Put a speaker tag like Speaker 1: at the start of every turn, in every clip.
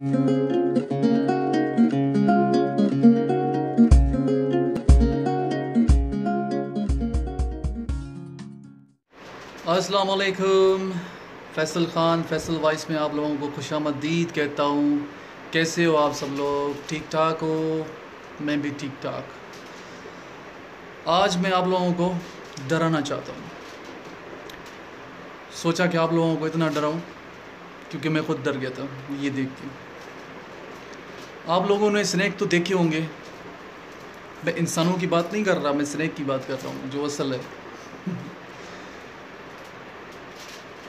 Speaker 1: अस्सलाम वालेकुम फैसल ख़ान, फैसल वाइस में आप लोगों को खुश आमदीद कहता हूँ। कैसे हो आप सब लोग? ठीक ठाक हो? मैं भी ठीक ठाक। आज मैं आप लोगों को डराना चाहता हूँ। सोचा कि आप लोगों को इतना डराऊँ, क्योंकि मैं खुद डर गया था, ये देख के। आप लोगों ने स्नैक तो देखे होंगे। मैं इंसानों की बात नहीं कर रहा, मैं स्नैक की बात कर रहा हूँ, जो असल है।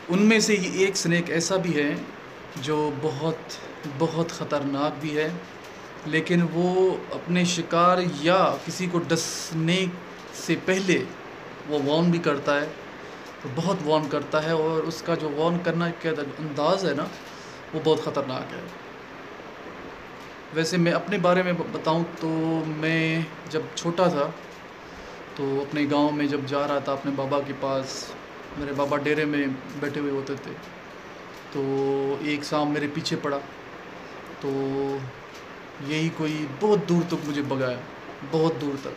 Speaker 1: उनमें से ही एक स्नैक ऐसा भी है, जो बहुत बहुत ख़तरनाक भी है, लेकिन वो अपने शिकार या किसी को डसने से पहले वो वॉर्न भी करता है तो बहुत वॉर्न करता है, और उसका जो वॉर्न करना का अंदाज़ है ना, वो बहुत ख़तरनाक है। वैसे मैं अपने बारे में बताऊँ तो मैं जब छोटा था तो अपने गाँव में जब जा रहा था अपने बाबा के पास, मेरे बाबा डेरे में बैठे हुए होते थे तो एक शाम मेरे पीछे पड़ा तो यही कोई बहुत दूर तक मुझे भगाया, बहुत दूर तक।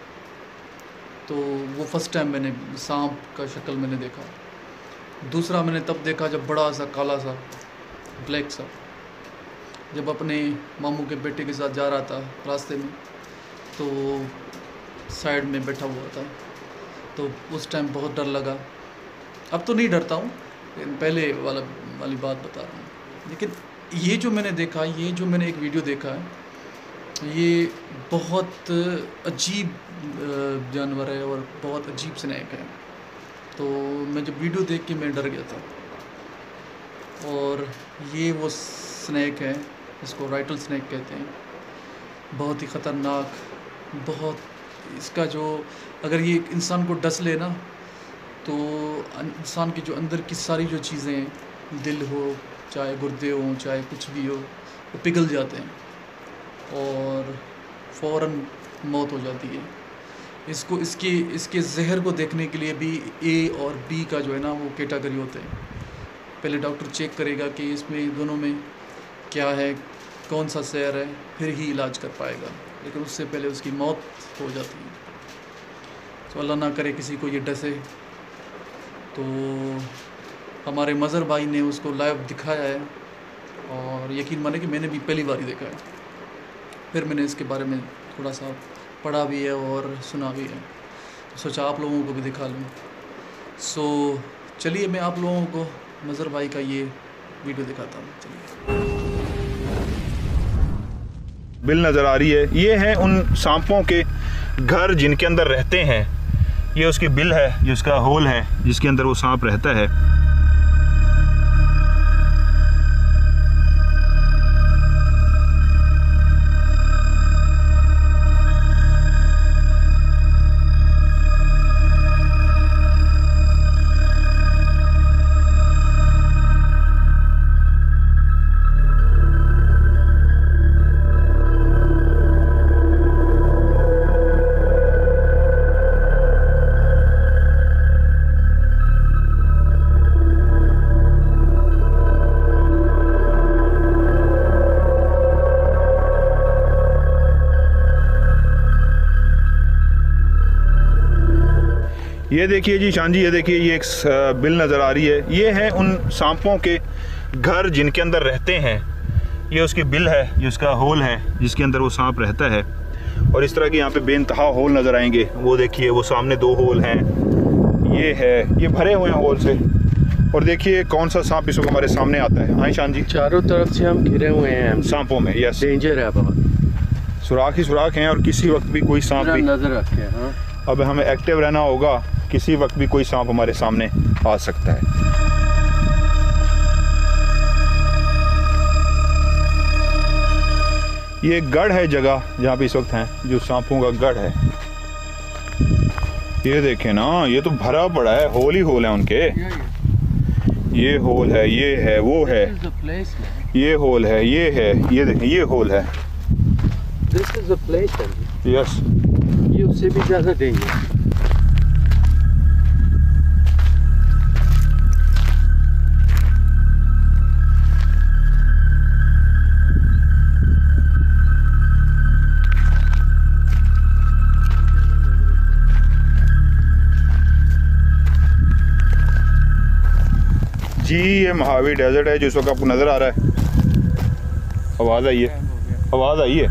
Speaker 1: तो वो फ़र्स्ट टाइम मैंने सांप का शक्ल मैंने देखा। दूसरा मैंने तब देखा जब बड़ा सा, काला सा ब्लैक सा। जब अपने मामू के बेटे के साथ जा रहा था रास्ते में तो साइड में बैठा हुआ था। तो उस टाइम बहुत डर लगा। अब तो नहीं डरता हूँ, लेकिन पहले वाला, वाली बात बता रहा हूँ। लेकिन ये जो मैंने देखा, ये जो मैंने एक वीडियो देखा है, ये बहुत अजीब जानवर है और बहुत अजीब स्नैक है। तो मैं जब वीडियो देख के मैं डर गया था। और ये वो स्नैक है इसको राइटल स्नैक कहते हैं। बहुत ही ख़तरनाक, बहुत इसका जो अगर ये इंसान को डस ले ना तो इंसान की जो अंदर की सारी जो चीज़ें दिल हो, चाहे गुर्दे हों, चाहे कुछ भी हो, वो पिघल जाते हैं और फ़ौर मौत हो जाती है। इसको, इसके इसके जहर को देखने के लिए भी ए और बी का जो है ना, वो कैटागरी होते हैं। पहले डॉक्टर चेक करेगा कि इसमें दोनों में क्या है कौन सा शहर है, फिर ही इलाज कर पाएगा। लेकिन उससे पहले उसकी मौत हो जाती है। तो अल्लाह ना करे किसी को ये डसे। तो हमारे मज़र भाई ने उसको लाइव दिखाया है और यकीन माने कि मैंने भी पहली बार ही देखा है। फिर मैंने इसके बारे में थोड़ा सा पढ़ा भी है और सुना भी है। तो सोचा आप लोगों को भी दिखा लूँ। सो, चलिए मैं आप लोगों को मज़र भाई का ये वीडियो दिखाता हूँ। चलिए।
Speaker 2: बिल नज़र आ रही है। ये हैं उन सांपों के घर जिनके अंदर रहते हैं। ये उसकी बिल है, ये उसका होल है, जिसके अंदर वो सांप रहता है। ये देखिए जी शान जी ये देखिए ये एक बिल नज़र आ रही है। ये है उन सांपों के घर जिनके अंदर रहते हैं। ये उसकी बिल है ये उसका होल है जिसके अंदर वो सांप रहता है। और इस तरह के यहाँ पे बेनतहा होल नज़र आएँगे। वो देखिए वो सामने दो होल हैं। ये है ये भरे हुए हैं होल से। और देखिए कौन सा सांप इस वक्त हमारे सामने आता है? हाँ शान जी
Speaker 3: चारों तरफ़ से हम घिरे हुए हैं।
Speaker 2: सांपों में यस
Speaker 3: डेंजर है बहुत।
Speaker 2: सुराख ही सुराख हैं और किसी वक्त भी कोई सांप भी।
Speaker 3: नज़र रखे हाँ
Speaker 2: अब हमें एक्टिव रहना होगा। किसी वक्त भी कोई सांप हमारे सामने आ सकता है। ये गढ़ है जगह जहाँ पे इस वक्त हैं जो सांपों का गढ़ है। ये देखें ना ये तो भरा पड़ा है होल ही होल है उनके। ये होल है ये है वो है। ये होल है ये है ये देखें ये होल है। यस
Speaker 3: ये उससे भी ज़्यादा देंगे।
Speaker 2: जी, ये महावीर डेजर्ट है, जो इस वक्त आपको नज़र आ रहा है। आवाज़ आई है। आवाज़ आई है।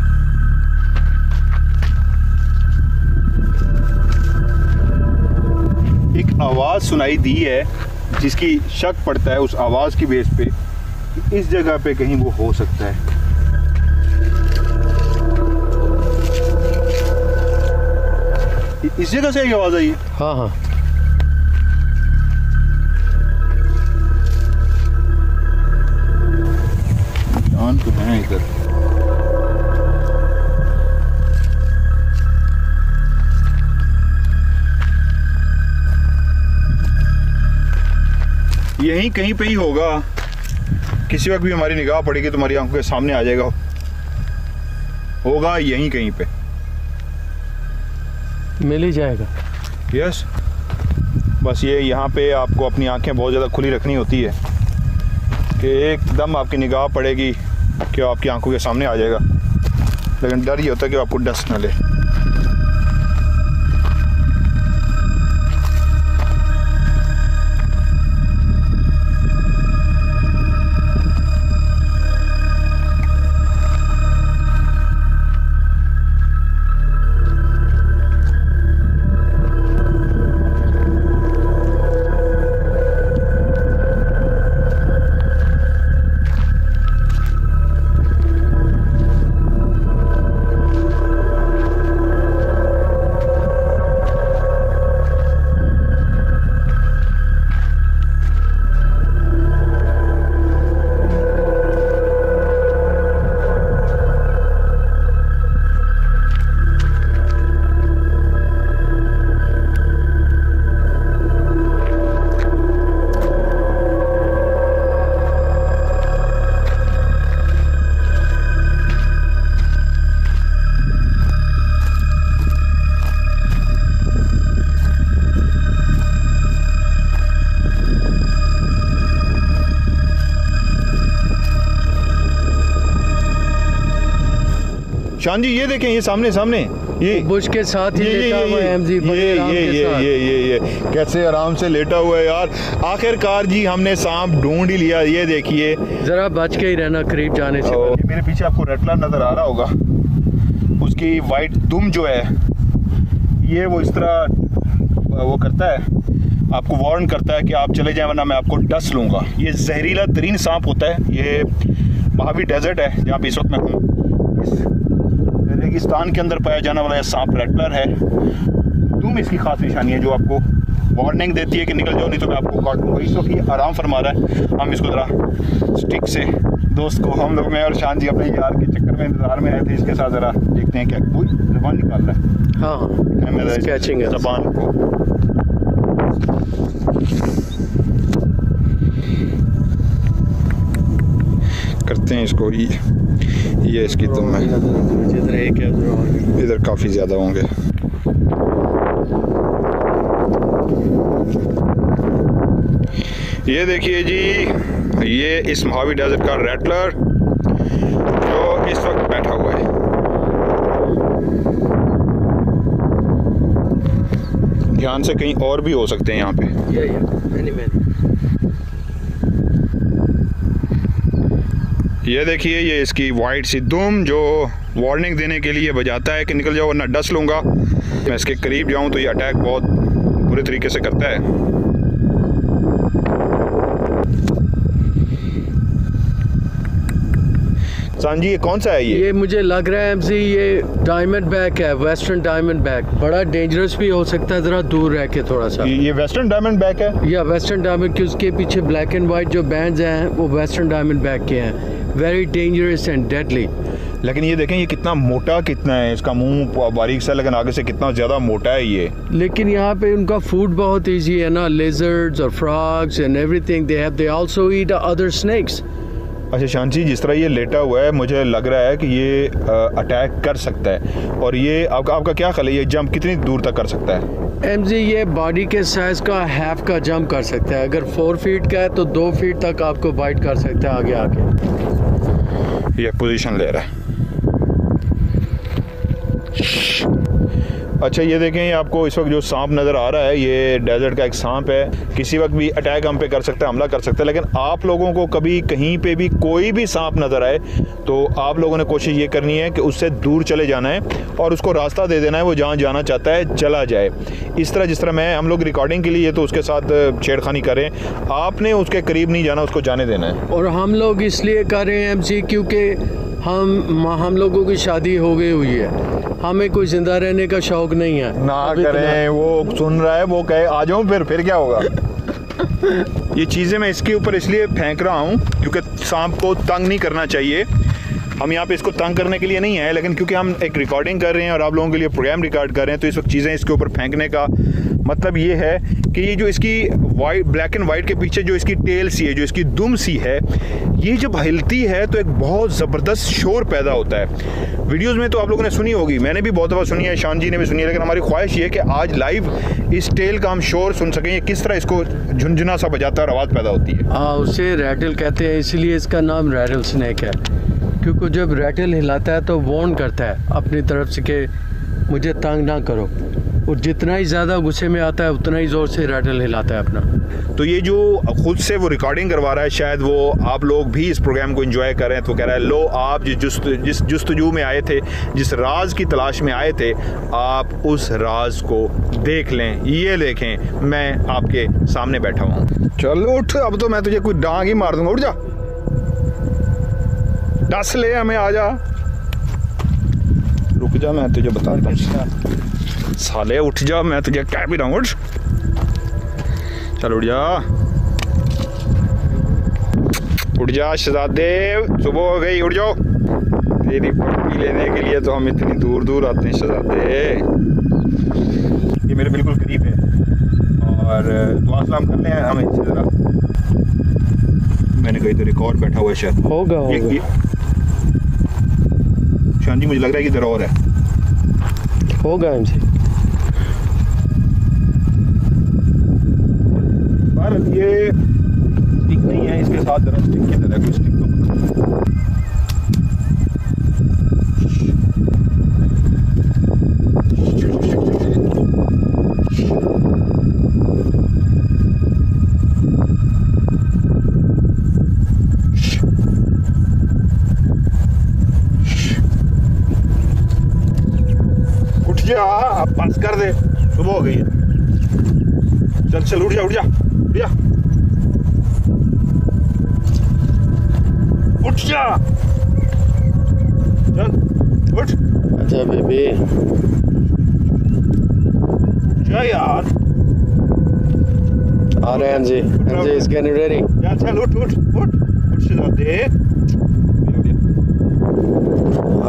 Speaker 2: एक आवाज़ सुनाई दी है, जिसकी शक पड़ता है उस आवाज़ की बेस पे, कि इस जगह पे कहीं वो हो सकता है। इस जगह से आवाज़ आई है?
Speaker 3: हाँ हाँ।
Speaker 2: तो इधर यहीं कहीं पे ही होगा। किसी वक्त भी हमारी निगाह पड़ेगी तुम्हारी आँखों के सामने आ जाएगा। होगा यहीं कहीं पे।
Speaker 3: मिल ही जाएगा।
Speaker 2: यस बस ये यहाँ पे आपको अपनी आँखें बहुत ज़्यादा खुली रखनी होती है। कि एकदम आपकी निगाह पड़ेगी। कि आपकी आँखों के सामने आ जाएगा। लेकिन डर ये होता है कि आपको डस्ट ना ले। शान जी ये देखें ये सामने सामने ये
Speaker 3: बुश के साथ ही
Speaker 2: ये ये
Speaker 3: लेटा हुआ है
Speaker 2: ये ये ये ये ये ये ये कैसे आराम से लेटा हुआ है यार। आखिरकार जी हमने सांप ढूंढ ही लिया ये देखिए।
Speaker 3: जरा बच के ही रहना करीब जाने से
Speaker 2: मेरे पीछे आपको रेटलर नज़र आ रहा होगा। उसकी वाइट दुम जो है ये वो इस तरह वो करता है। आपको वार्न करता है कि आप चले जाएँ वरना मैं आपको डस लूँगा। ये जहरीला तरीन सांप होता है। ये महावी डेजर्ट है जहाँ पे इस वक्त मैं हूँ। रेगिस्तान के अंदर पाया जाने वाला ये सांप रेटलर है। दुम इसकी खास निशानी है जो आपको वार्निंग देती है कि निकल जाओ नहीं तो मैं आपको काट इस वक्त ये आराम फरमा रहा है। हम इसको ज़रा स्टिक से दोस्त को हम लोग मैं और शान जी अपने यार के चक्कर में इंतज़ार में आए थे इसके साथ ज़रा देखते हैं क्या कोई जबान निकाल रहा है।
Speaker 3: है।
Speaker 2: जबान को। करते हैं इसको ये ये इसकी दुम है
Speaker 3: इधर
Speaker 2: काफ़ी ज़्यादा होंगे ये देखिए जी ये इस महावी डेजर्ट का रेटलर जो इस वक्त बैठा हुआ है ध्यान से कहीं और भी हो सकते हैं यहाँ पे
Speaker 3: Yeah, yeah.
Speaker 2: ये देखिए ये इसकी वाइट सी दुम जो वार्निंग देने के लिए बजाता है कि निकल जाओ वरना डस लूँगा। मैं इसके करीब जाऊँ तो ये अटैक बहुत बुरे तरीके से करता है। सांजी ये कौन सा है ये?
Speaker 3: ये मुझे लग रहा है एमसी ये डायमंड बैक है वेस्टर्न डायमंड बैक बड़ा डेंजरस भी हो सकता है ज़रा दूर रह के थोड़ा सा।
Speaker 2: ये वेस्टर्न डायमंड बैक है?
Speaker 3: या वेस्टर्न डायमंड के उसके पीछे ब्लैक एंड वाइट जो बैंड्स हैं वो वेस्टर्न डायमंड बैक के हैं। वेरी डेंजरस एंड डेडली
Speaker 2: लेकिन ये देखें ये कितना मोटा कितना है इसका मुँह बारीक सा लेकिन आगे से कितना ज़्यादा मोटा है ये।
Speaker 3: लेकिन यहाँ पे उनका फ़ूड बहुत इजी है ना लेजर्ड्स और frogs and everything they have they also eat other snakes
Speaker 2: अच्छा शांति जिस तरह ये लेटा हुआ है मुझे लग रहा है कि ये अटैक कर सकता है। और ये आपका आपका क्या ख्याल है ये जंप कितनी दूर तक कर सकता है?
Speaker 3: एमजी ये बॉडी के साइज़ का हाफ़ का जंप कर सकता है। अगर फोर फीट का है तो दो फीट तक आपको बाइट कर सकता है आगे आगे।
Speaker 2: ये पोजीशन ले रहा है अच्छा ये देखें, ये आपको इस वक्त जो सांप नज़र आ रहा है, ये डेजर्ट का एक सांप है। किसी वक्त भी अटैक हम पे कर सकता है, हमला कर सकता है, लेकिन आप लोगों को कभी कहीं पे भी कोई भी सांप नज़र आए तो आप लोगों ने कोशिश ये करनी है कि उससे दूर चले जाना है और उसको रास्ता दे देना है, वो जहाँ जाना चाहता है, चला जाए। इस तरह, जिस तरह मैं, हम लोग रिकॉर्डिंग के लिए तो उसके साथ छेड़खानी करें आपने उसके करीब नहीं जाना, उसको जाने देना है।
Speaker 3: और हम लोग इसलिए कर रहे हैं एमसी क्योंकि हम हम लोगों की शादी हो गई हुई है। हमें कोई ज़िंदा रहने का शौक नहीं है।
Speaker 2: ना करें वो सुन रहा है वो कहे आ जाऊँ फिर फिर क्या होगा? ये चीज़ें मैं इसके ऊपर इसलिए फेंक रहा हूँ क्योंकि सांप को तंग नहीं करना चाहिए। हम यहाँ पे इसको तंग करने के लिए नहीं आए लेकिन क्योंकि हम एक रिकॉर्डिंग कर रहे हैं और आप लोगों के लिए प्रोग्राम रिकॉर्ड कर रहे हैं तो इस वक्त चीज़ें इसके ऊपर फेंकने का मतलब ये है कि ये जो इसकी वाइट ब्लैक एंड वाइट के पीछे जो इसकी टेल सी है, जो इसकी दुम सी है, ये जब हिलती है तो एक बहुत ज़बरदस्त शोर पैदा होता है। वीडियोज़ में तो आप लोगों ने सुनी होगी, मैंने भी बहुत दफ़ा सुनी है, शान जी ने भी सुनी है, लेकिन हमारी ख्वाहिश ये है कि आज लाइव इस टेल का हम शोर सुन सकें किस तरह इसको झुंझुना सा बजाता है और आवाज़ पैदा होती है।
Speaker 3: हाँ उसे रैटल कहते हैं, इसलिए इसका नाम रैटल स्नैक है। क्योंकि जब रैटल हिलाता है तो वॉर्न करता है अपनी तरफ़ से कि मुझे तंग ना करो। और जितना ही ज़्यादा गुस्से में आता है उतना ही ज़ोर से रैटल हिलाता है अपना।
Speaker 2: तो ये जो खुद से वो रिकॉर्डिंग करवा रहा है शायद वो आप लोग भी इस प्रोग्राम को एंजॉय कर रहे हैं तो कह रहा है लो आप जिस जुस्त जिस जस्तजू में आए थे जिस राज की तलाश में आए थे आप उस राज को देख लें ये देखें मैं आपके सामने बैठा हुआ हूँ। चल उठ अब तो मैं तुझे कोई डांग ही मार दूँगा उठ जा। डस ले हमें आ जा। रुक जा मैं तुझे बता हूँ। साले उठ जा मैं तुझे कह भी रहा हूँ उठ। चल उठ जा। उठ जा शहजादे सुबह हो गई उठ जाओ। तेरी पट्टी लेने के लिए तो हम इतनी दूर दूर आते हैं शहजादे ये मेरे बिल्कुल करीब है। और दुआ सलाम कर लें हमें इससे ज़रा मैंने कहीं तो और बैठा हुआ है शायद।
Speaker 3: होगा होगा।
Speaker 2: शान जी मुझे लग रहा है कि इधर और है।
Speaker 3: होगा एमसी
Speaker 2: ये स्टिक नहीं है, इसके साथ जरा स्टिक की तरह कोई स्टिक तो। जा बस कर दे, सुबह हो गई है। चल चल, उठ जा उठ जा। जा उठ जा चल उठ
Speaker 3: अच्छा बेबी
Speaker 2: जा यार
Speaker 3: आ रहे हैं MG MG is getting ready
Speaker 2: जा चल उठ उठ उठ उठ से दे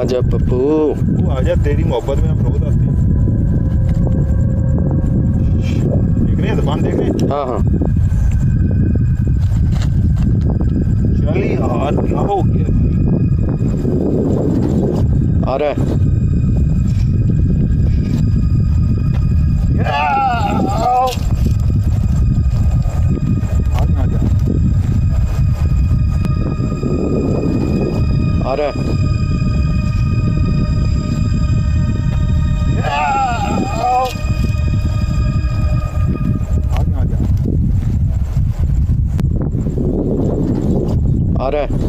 Speaker 3: आजा पप्पू।
Speaker 2: तू आ जा तेरी मोहब्बत में हम रोज आते हैं देख रहे हैं दुकान देख रहे हैं?
Speaker 3: हाँ हाँ।
Speaker 2: चल यार क्या हो गया भाई
Speaker 3: आ Yeah! है आ रहा है आ रहा है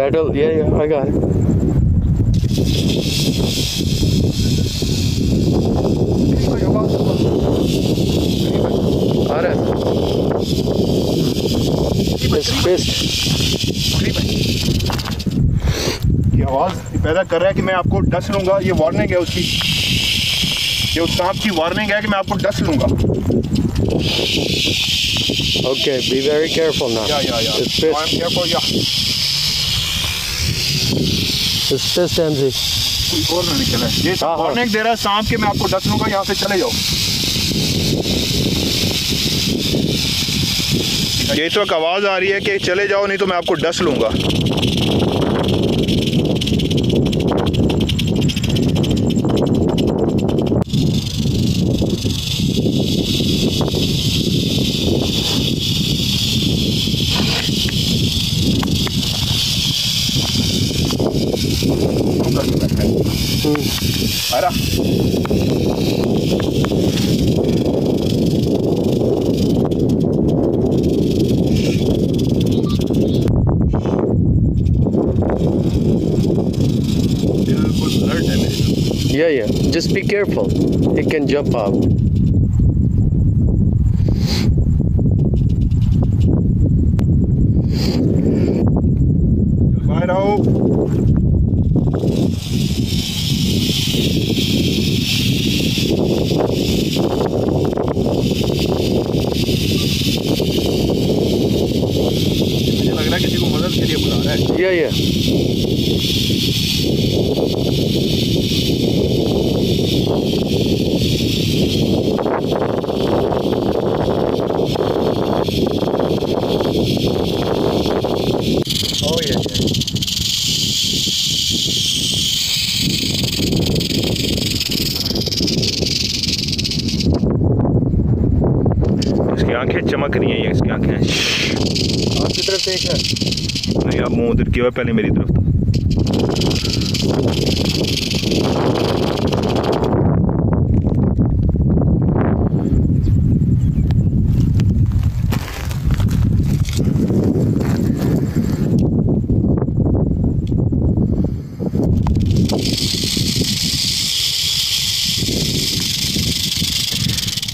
Speaker 3: Rattle, yeah, yeah, I got it. आ रहा है.
Speaker 2: ये आवाज़ पैदा कर रहा है कि मैं आपको डस लूँगा ये वार्निंग है उसकी ये उस सांप की वार्निंग है कि मैं आपको डस लूँगा
Speaker 3: Okay, be very careful now.
Speaker 2: Yeah yeah yeah
Speaker 3: It's
Speaker 2: I am. Careful yeah
Speaker 3: Fist, MZ.
Speaker 2: कोई और ना निकला दे रहा है सांप के मैं आपको डस लूँगा यहाँ से चले जाओ ये इस वक्त आवाज़ आ रही है कि चले जाओ नहीं तो मैं आपको डस लूँगा
Speaker 3: Just be careful. It can jump out.
Speaker 2: चमक रही हैं ये इसकी आँखें
Speaker 3: आपकी तरफ़ देख है।
Speaker 2: नहीं अब मुँह उधर किया हुआ पहले मेरी तरफ़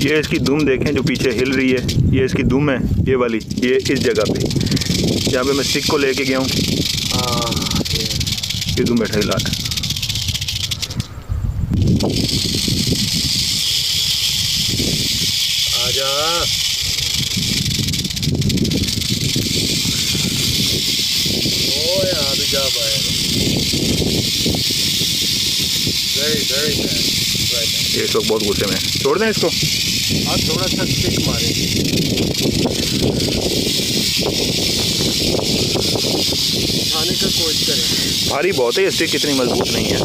Speaker 2: ये इसकी दुम देखें जो पीछे हिल रही है, ये इसकी दुम है, ये वाली, ये इस जगह पे। जहाँ पे मैं स्टिक को लेके गया हूँ। ये दुम बैठा हिला
Speaker 3: वेरी वेरी बैड
Speaker 2: ये इस वक्त बहुत गुस्से में। छोड़ दें इसको।
Speaker 3: आप थोड़ा सा स्टिक मारे। उठाने का कोशिश करें।
Speaker 2: भारी बहुत है ये स्टिक इतनी मज़बूत नहीं है।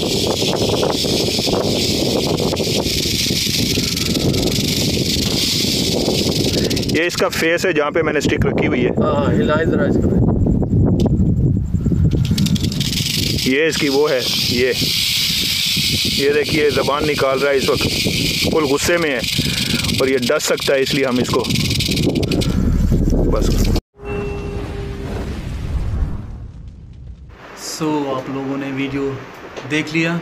Speaker 2: ये इसका फेस है जहाँ पे मैंने स्टिक रखी हुई है।
Speaker 3: हाँ हाँ हिलाए जरा इसको।
Speaker 2: ये इसकी वो है ये। ये देखिए ज़बान निकाल रहा है इस वक्त। फुल गुस्से में है और ये डस सकता है इसलिए हम इसको बस।
Speaker 1: सो so, आप लोगों ने वीडियो देख लिया?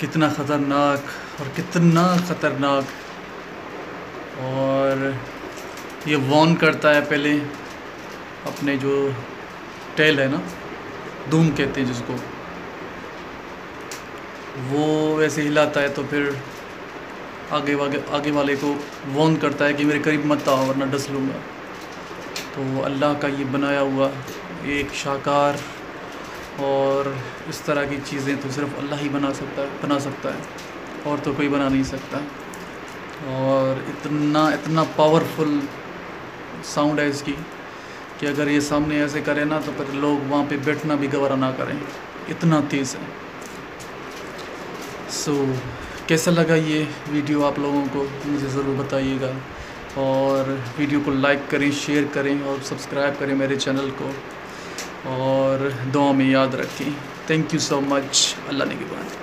Speaker 1: कितना ख़तरनाक और कितना ख़तरनाक। और ये वॉर्न करता है पहले अपने जो टेल है ना धूम कहते हैं जिसको। वो वैसे हिलाता है तो फिर आगे वागे, आगे वाले को वॉर्न करता है कि मेरे करीब मत आओ, वरना डस लूँगा। तो अल्लाह का ये बनाया हुआ एक शाकार और इस तरह की चीज़ें तो सिर्फ़ अल्लाह ही बना सकता है बना सकता है, और तो कोई बना नहीं सकता। और इतना इतना पावरफुल साउंड है इसकी कि अगर ये सामने ऐसे करें ना तो फिर लोग वहाँ पे बैठना भी गवारा ना करें। इतना तेज़ है। सो so, कैसा लगा ये वीडियो आप लोगों को? मुझे ज़रूर बताइएगा। और वीडियो को लाइक करें शेयर करें और सब्सक्राइब करें मेरे चैनल को। और दुआ में याद रखें। थैंक यू सो मच अल्लाह ने की बात।